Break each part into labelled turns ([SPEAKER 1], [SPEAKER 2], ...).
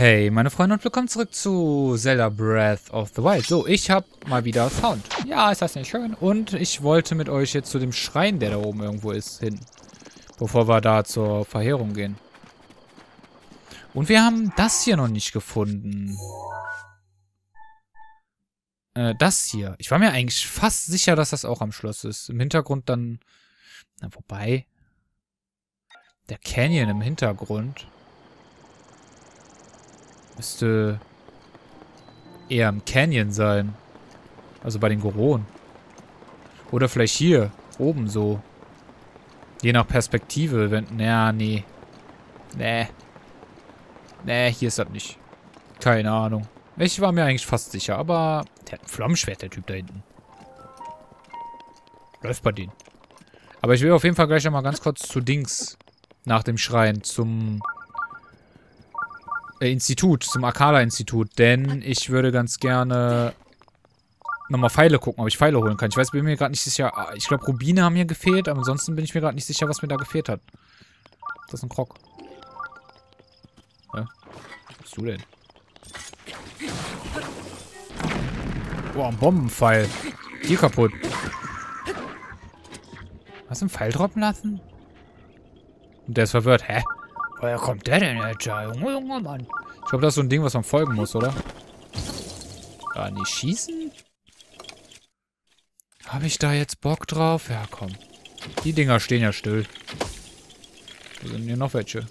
[SPEAKER 1] Hey, meine Freunde und willkommen zurück zu Zelda Breath of the Wild. So, ich habe mal wieder Sound. Ja, ist das nicht schön? Und ich wollte mit euch jetzt zu dem Schrein, der da oben irgendwo ist, hin. Bevor wir da zur Verheerung gehen. Und wir haben das hier noch nicht gefunden. Äh, das hier. Ich war mir eigentlich fast sicher, dass das auch am Schloss ist. Im Hintergrund dann... Na, wobei... Der Canyon im Hintergrund... Müsste eher im Canyon sein. Also bei den Goron. Oder vielleicht hier, oben so. Je nach Perspektive, wenn... Naja, nee. Nee. Nee, hier ist das nicht. Keine Ahnung. Ich war mir eigentlich fast sicher, aber... Der hat ein Flammenschwert, der Typ da hinten. Läuft bei denen. Aber ich will auf jeden Fall gleich nochmal ganz kurz zu Dings. Nach dem Schrein. Zum äh, Institut, zum Akala-Institut. Denn ich würde ganz gerne nochmal Pfeile gucken, ob ich Pfeile holen kann. Ich weiß, bin mir gerade nicht sicher. Ah, ich glaube, Rubine haben mir gefehlt, aber ansonsten bin ich mir gerade nicht sicher, was mir da gefehlt hat. Das ist ein Krog. Hä? Was bist du denn? Boah, ein Bombenpfeil. Die kaputt. Hast du einen Pfeil droppen lassen? Und der ist verwirrt. Hä? Woher kommt der denn jetzt? Junge, Junge, Mann. Ich glaube, das ist so ein Ding, was man folgen muss, oder? Ah, nicht schießen? Habe ich da jetzt Bock drauf? Ja, komm. Die Dinger stehen ja still. Da sind hier noch welche.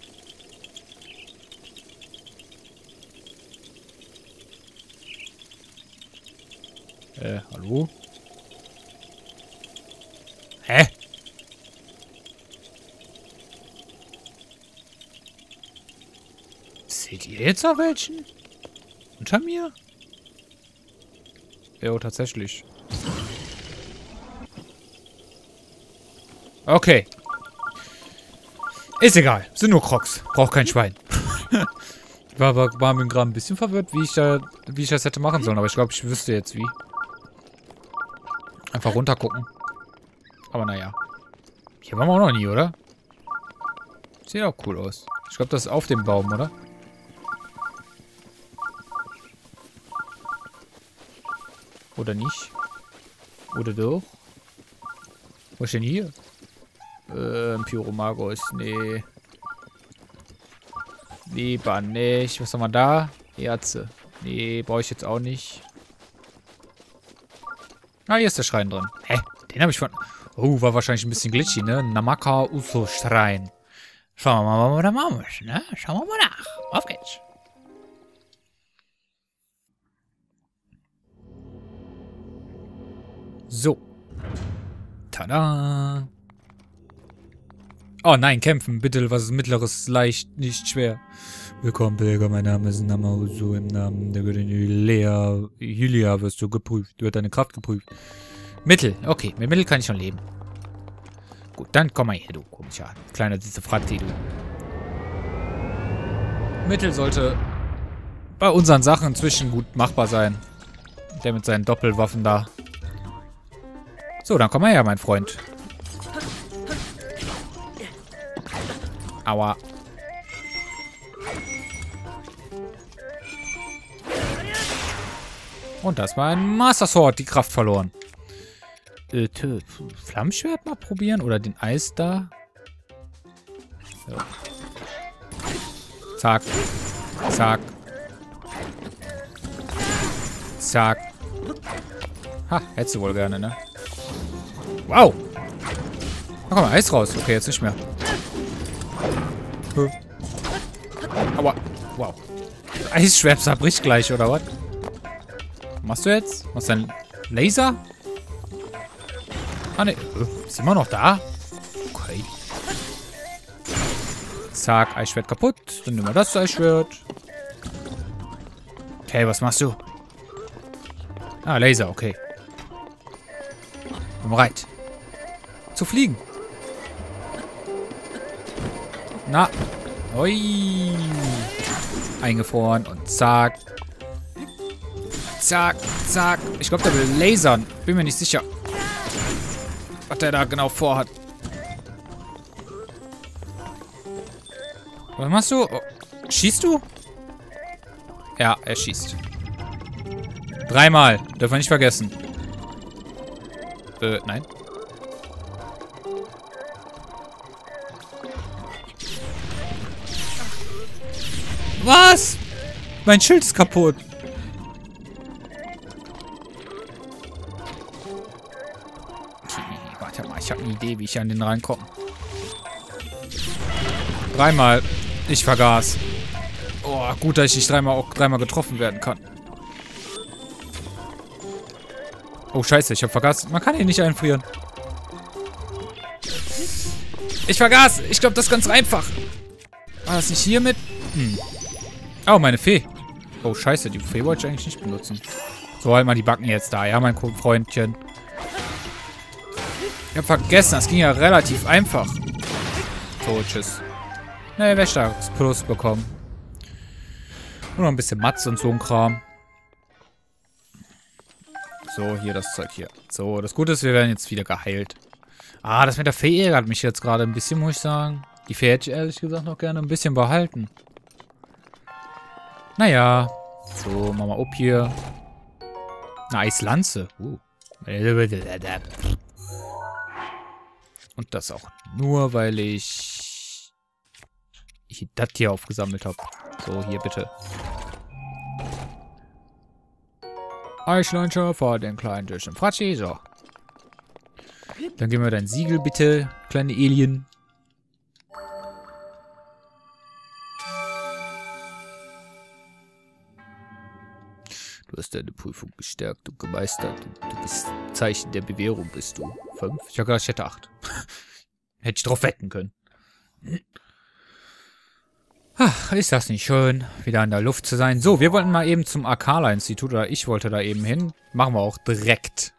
[SPEAKER 1] Äh, hallo? Jetzt noch welchen? Unter mir? Ja, oh, tatsächlich. Okay. Ist egal. Sind nur Crocs. Braucht kein Schwein. war, war, war mir gerade ein bisschen verwirrt, wie ich, da, wie ich das hätte machen sollen. Aber ich glaube, ich wüsste jetzt wie. Einfach runtergucken. Aber naja. Hier waren wir auch noch nie, oder? Sieht auch cool aus. Ich glaube, das ist auf dem Baum, oder? Oder nicht? Oder doch? Was ist denn hier? Äh, ein Pyromagus. Nee. Lieber nicht. Was haben wir da? Erze. Nee, brauche ich jetzt auch nicht. Ah, hier ist der Schrein drin. Hä? Den habe ich von... Oh, war wahrscheinlich ein bisschen glitchy, ne? Namaka Uso Schrein. Schauen wir mal, was wir da machen müssen, ne? Schauen wir mal nach. Auf geht's. So. Tada. Oh nein, kämpfen. Bitte was mittleres, leicht, nicht schwer. Willkommen, Pilger. Mein Name ist Namauso. Im Namen der Göttin Lea Hylia wirst du geprüft. Wird deine Kraft geprüft. Mittel. Okay, mit Mittel kann ich schon leben. Gut, dann komm mal her, du komischer kleiner süße Fratti, du. Mittel sollte bei unseren Sachen inzwischen gut machbar sein. Der mit seinen Doppelwaffen da. So, dann komm mal her, mein Freund. Aua. Und das war ein Master Sword, die Kraft verloren. Äh, Flammenschwert mal probieren? Oder den Eis da? So. Zack. Zack. Zack. Ha, hättest du wohl gerne, ne? Wow. Da kommt Eis raus. Okay, jetzt nicht mehr. Aua. Wow. Eisschwert zerbricht gleich, oder was? Machst du jetzt? Was ist dein Laser? Ah, ne. Ist immer noch da? Okay. Zack, Eisschwert kaputt. Dann nehmen wir das Eisschwert. Okay, was machst du? Ah, Laser, okay. Bin bereit zu fliegen. Na. Ui. Eingefroren und zack. Zack, zack. Ich glaube, der will lasern. Bin mir nicht sicher, was der da genau vorhat. Was machst du? Oh, schießt du? Ja, er schießt. Dreimal. Dürfen wir nicht vergessen. Äh, nein. Was? Mein Schild ist kaputt. Warte mal, ich habe eine Idee, wie ich an den reinkomme. Dreimal. Ich vergaß. Oh, gut, dass ich nicht dreimal, auch dreimal getroffen werden kann. Oh, scheiße, ich hab vergaß. Man kann ihn nicht einfrieren. Ich vergaß. Ich glaube, das ist ganz einfach. War das nicht hier mit? Hm. Oh, meine Fee. Oh, scheiße, die Fee wollte ich eigentlich nicht benutzen. So, halt mal die Backen jetzt da, ja, mein Freundchen. Ich hab vergessen, das ging ja relativ einfach. So, tschüss. Ne, Wächterplus bekommen. Und noch ein bisschen Matz und so ein Kram. So, hier das Zeug hier. So, das Gute ist, wir werden jetzt wieder geheilt. Ah, das mit der Fee ärgert mich jetzt gerade ein bisschen, muss ich sagen. Die Fee hätte ich ehrlich gesagt noch gerne ein bisschen behalten. Naja. So, machen wir ob hier. Eine Eislanze. Uh. Und das auch nur, weil ich... Ich das hier aufgesammelt habe. So, hier bitte. Eichlauncher vor den kleinen durch den Fratschi. So. Dann geben wir dein Siegel bitte, kleine Alien. Du hast deine Prüfung gestärkt und gemeistert. Du bist Zeichen der Bewährung, bist du. Fünf? Ich habe gedacht, ich hätte acht. hätte ich drauf wetten können. Ach, ist das nicht schön, wieder in der Luft zu sein. So, wir wollten mal eben zum Akala-Institut, oder ich wollte da eben hin. Machen wir auch direkt.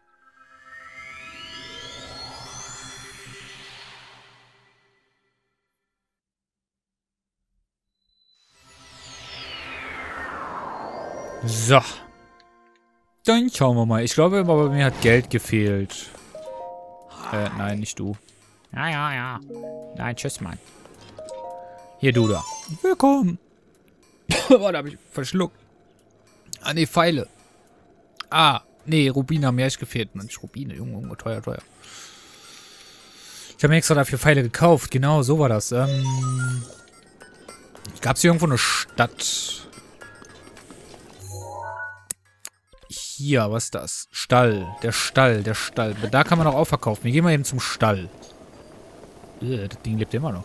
[SPEAKER 1] So. Dann schauen wir mal. Ich glaube, aber mir hat Geld gefehlt. Äh, nein, nicht du. Ja, ja, ja. Nein, tschüss, Mann. Hier, du da. Willkommen. Warte, hab ich verschluckt. Ah, nee, Pfeile. Ah, nee, Rubine haben mir echt gefehlt. Mensch, Rubine, Junge, Junge, teuer, teuer. Ich habe mir extra dafür Pfeile gekauft. Genau, so war das. Ähm, Gab es hier irgendwo eine Stadt? Hier, was ist das? Stall. Der Stall, der Stall. Da kann man auch verkaufen. Wir gehen mal eben zum Stall. Äh, das Ding lebt immer noch.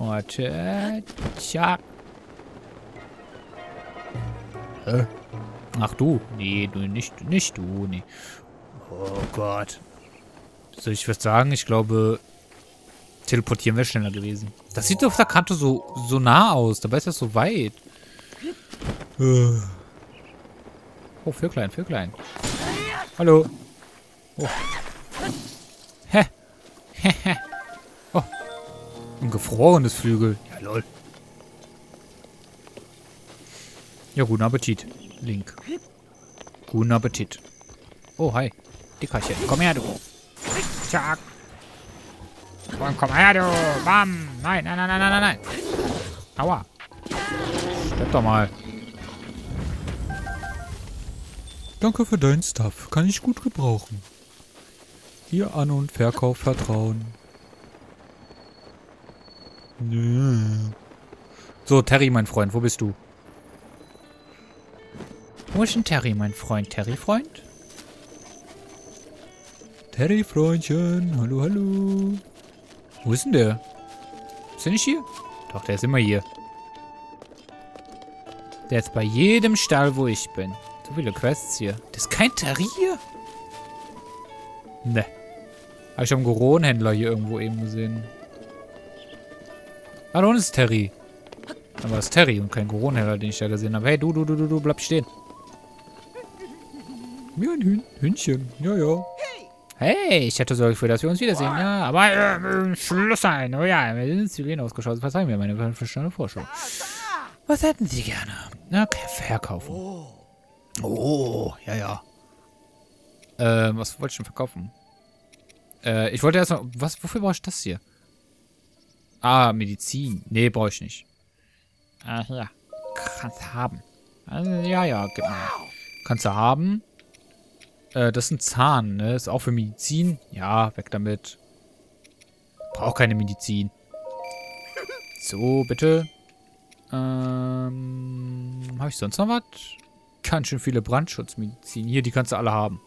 [SPEAKER 1] Warte. Tja. Hä? Ach du. Nee, du nicht, nicht du. Nee. Oh Gott. Soll ich was sagen? Ich glaube, teleportieren wäre schneller gewesen. Das sieht auf der Karte so, so nah aus. Dabei ist das so weit. Oh, für klein, für klein. Hallo. Oh. Hä? Hä? oh. Ein gefrorenes Flügel. Ja, lol. Ja, guten Appetit, Link. Guten Appetit. Oh, hi. Dickerchen. Komm her, du. Zack. Komm, komm her, du. Bam. Nein, nein, nein, nein, nein, nein. Aua. Stopp doch mal. Danke für deinen Stuff. Kann ich gut gebrauchen. Hier An- und Verkauf Vertrauen. So, Terry, mein Freund, wo bist du? Wo ist denn Terry, mein Freund? Terry, Freund? Terry, Freundchen. Hallo, hallo. Wo ist denn der? Ist der nicht hier? Doch, der ist immer hier. Der ist bei jedem Stall, wo ich bin. So viele Quests hier. Das ist kein Terrier? Ne. Habe ich schon einen Goronhändler hier irgendwo eben gesehen. Ah, da unten ist Terry. Aber es ist Terry und kein Goronhändler, den ich da gesehen habe. Hey, du, du, du, du, du, bleib stehen. Ja, ein Hühn Hühnchen. Ja, ja. Hey, ich hätte Sorge für, dass wir uns wiedersehen. Ja, aber äh, Schluss sein. Oh ja, wir sind Sirene ausgeschaut. Verzeihen mir meine verstandene Vorschau. Was hätten Sie gerne? Okay, verkaufen. Oh, ja, ja. Äh, was wollte ich denn verkaufen? Äh, ich wollte erstmal. Was, wofür brauche ich das hier? Ah, Medizin. Nee, brauche ich nicht. Ah, hier. Kannst du haben. Also, ja, ja, gib mal. Kannst du haben. Äh, das ist ein Zahn, ne? Ist auch für Medizin. Ja, weg damit. Braucht keine Medizin. So, bitte. Ähm, habe ich sonst noch was? Ganz schön viele Brandschutzmedizin. Hier, die kannst du alle haben.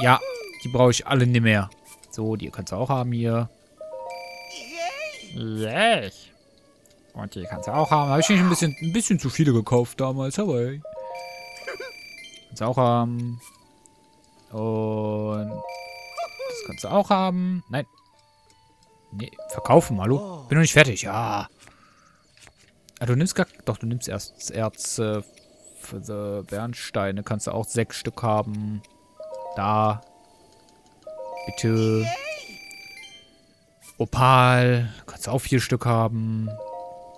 [SPEAKER 1] Ja, die brauche ich alle nicht mehr. So, die kannst du auch haben hier. Yay. Und die kannst du auch haben. Habe ich nicht ein bisschen, ein bisschen zu viele gekauft damals, aber. Kannst du auch haben. Und das kannst du auch haben. Nein. Nee, verkaufen, hallo? Bin noch nicht fertig, ja. Ah, du nimmst gar... Doch, du nimmst erst das Erz äh, die Bernsteine. Kannst du auch sechs Stück haben. Da. Bitte. Opal. Kannst du auch vier Stück haben.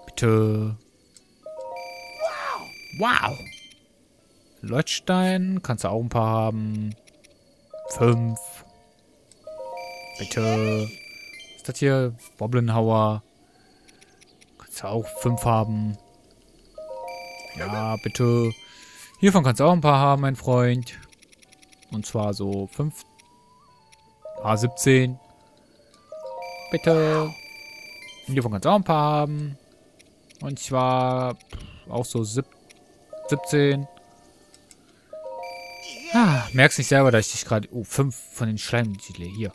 [SPEAKER 1] Bitte. Wow. Leuchtstein. Kannst du auch ein paar haben. Fünf. Bitte. Was ist das hier? Woblenhauer. Auch fünf haben. Ja, bitte. Hiervon kannst du auch ein paar haben, mein Freund. Und zwar so fünf. Ah, 17. Bitte. Hiervon kannst du auch ein paar haben. Und zwar auch so 17. Ah, merkst nicht selber, dass ich dich gerade... Oh, fünf von den Schleimtitel hier.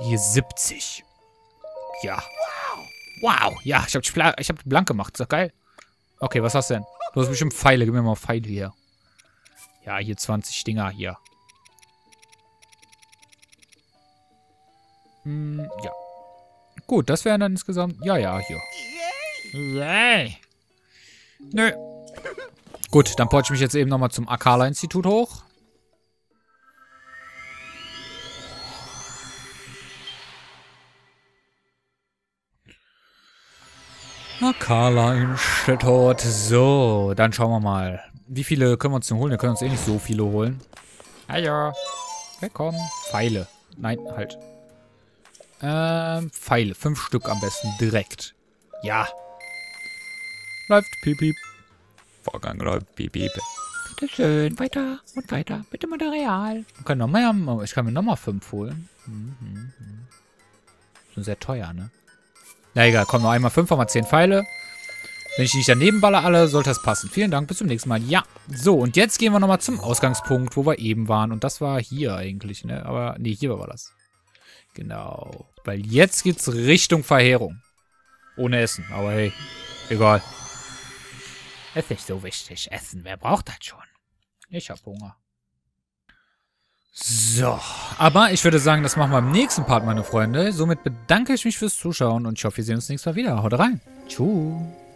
[SPEAKER 1] Hier 70. Ja. Wow. Ja, ich habe ich hab blank gemacht. Ist doch geil. Okay, was hast du denn? Du hast bestimmt Pfeile. Gib mir mal Pfeile hier. Ja, hier 20 Dinger hier. Hm, ja. Gut, das wären dann insgesamt... Ja, ja, hier. Yay. Nö. Gut, dann porte ich mich jetzt eben nochmal zum Akala-Institut hoch. Akala-Institut. So, dann schauen wir mal. Wie viele können wir uns denn holen? Wir können uns eh nicht so viele holen. Hallo. Willkommen. Pfeile. Nein, halt. Ähm, Pfeile. Fünf Stück am besten direkt. Ja. Läuft. Piep, piep. Vorgang läuft. Piep, piep. Bitte schön. Weiter und weiter. Bitte Material. Ich kann, noch mehr, ich kann mir nochmal fünf holen. Mhm, mhm. Schon sehr teuer, ne? Na egal, komm, noch einmal fünf, mal zehn Pfeile. Wenn ich die nicht daneben baller alle, sollte das passen. Vielen Dank, bis zum nächsten Mal. Ja, so, und jetzt gehen wir nochmal zum Ausgangspunkt, wo wir eben waren. Und das war hier eigentlich, ne? Aber, nee, hier war das. Genau. Weil jetzt geht's Richtung Verheerung. Ohne Essen, aber hey, egal. Ist nicht so wichtig. Essen, wer braucht das schon? Ich hab Hunger. So, aber ich würde sagen, das machen wir im nächsten Part, meine Freunde. Somit bedanke ich mich fürs Zuschauen und ich hoffe, wir sehen uns nächstes Mal wieder. Haut rein. Tschüss.